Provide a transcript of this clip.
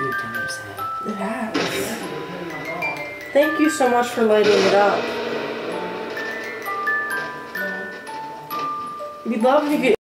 few times now. It has. Thank you so much for lighting it up. We'd love to get.